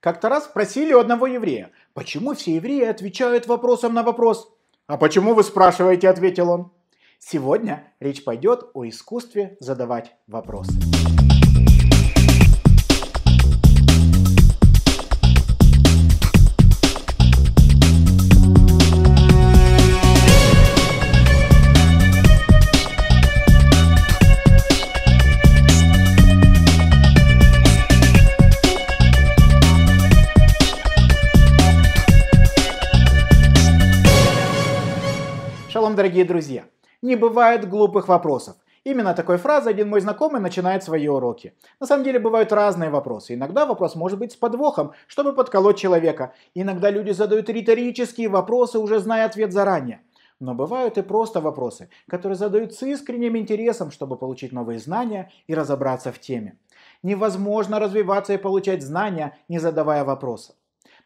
Как-то раз спросили у одного еврея, почему все евреи отвечают вопросом на вопрос. «А почему вы спрашиваете?» – ответил он. Сегодня речь пойдет о искусстве задавать вопросы. Дорогие друзья! Не бывает глупых вопросов. Именно такой фразой один мой знакомый начинает свои уроки. На самом деле бывают разные вопросы. Иногда вопрос может быть с подвохом, чтобы подколоть человека. Иногда люди задают риторические вопросы, уже зная ответ заранее. Но бывают и просто вопросы, которые задают с искренним интересом, чтобы получить новые знания и разобраться в теме. Невозможно развиваться и получать знания, не задавая вопросов.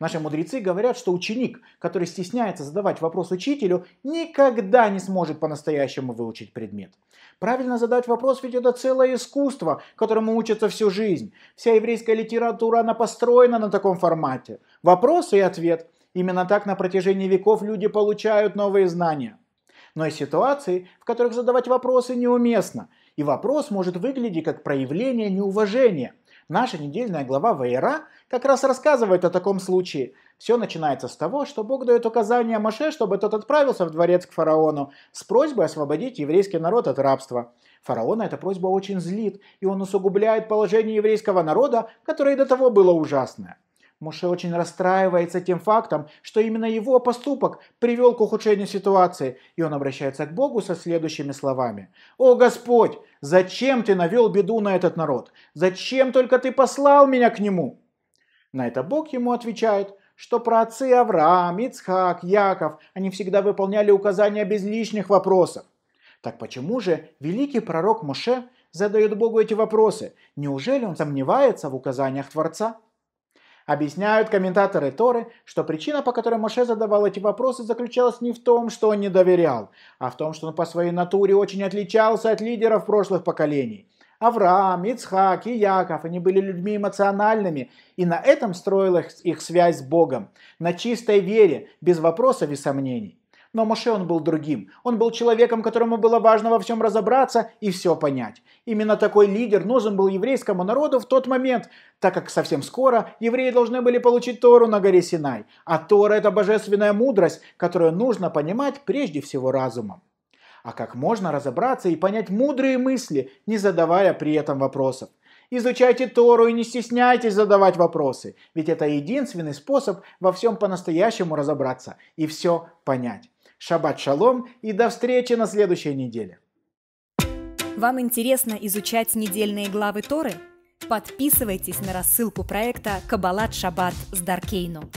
Наши мудрецы говорят, что ученик, который стесняется задавать вопрос учителю, никогда не сможет по-настоящему выучить предмет. Правильно задать вопрос, ведь это целое искусство, которому учатся всю жизнь. Вся еврейская литература, она построена на таком формате. Вопрос и ответ. Именно так на протяжении веков люди получают новые знания. Но и ситуации, в которых задавать вопросы неуместно. И вопрос может выглядеть как проявление неуважения – Наша недельная глава Ваера как раз рассказывает о таком случае. Все начинается с того, что Бог дает указание Маше, чтобы тот отправился в дворец к фараону с просьбой освободить еврейский народ от рабства. Фараона эта просьба очень злит, и он усугубляет положение еврейского народа, которое до того было ужасное. Муше очень расстраивается тем фактом, что именно его поступок привел к ухудшению ситуации, и он обращается к Богу со следующими словами. «О Господь, зачем ты навел беду на этот народ? Зачем только ты послал меня к нему?» На это Бог ему отвечает, что про отцы Авраам, Ицхак, Яков, они всегда выполняли указания без лишних вопросов. Так почему же великий пророк Моше задает Богу эти вопросы? Неужели он сомневается в указаниях Творца? Объясняют комментаторы Торы, что причина, по которой Моше задавал эти вопросы, заключалась не в том, что он не доверял, а в том, что он по своей натуре очень отличался от лидеров прошлых поколений. Авраам, Ицхак и Яков, они были людьми эмоциональными, и на этом строилась их связь с Богом, на чистой вере, без вопросов и сомнений. Но Моше он был другим. Он был человеком, которому было важно во всем разобраться и все понять. Именно такой лидер нужен был еврейскому народу в тот момент, так как совсем скоро евреи должны были получить Тору на горе Синай. А Тора – это божественная мудрость, которую нужно понимать прежде всего разумом. А как можно разобраться и понять мудрые мысли, не задавая при этом вопросов? Изучайте Тору и не стесняйтесь задавать вопросы, ведь это единственный способ во всем по-настоящему разобраться и все понять. Шаббат шалом и до встречи на следующей неделе. Вам интересно изучать недельные главы Торы? Подписывайтесь на рассылку проекта Кабалат Шаббат с Даркейну.